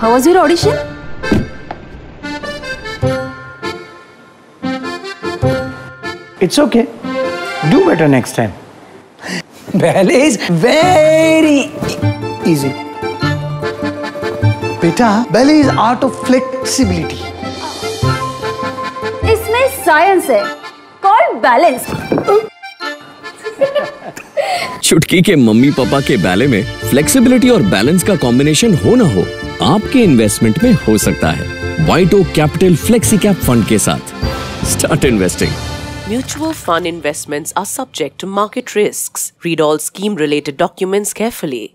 How was your audition? It's okay. Do better next time. Ballet is very e- easy. बेटा ballet is art of flexibility. इसमें science है called balance चुटकी के mummy papa के ballet में flexibility और balance का combination हो ना हो, आपके इन्वेस्टमेंट में हो सकता है। White Oak Capital flexi cap fund के साथ। Start investing mutual fund investments are subject to market risk read all scheme related documents carefully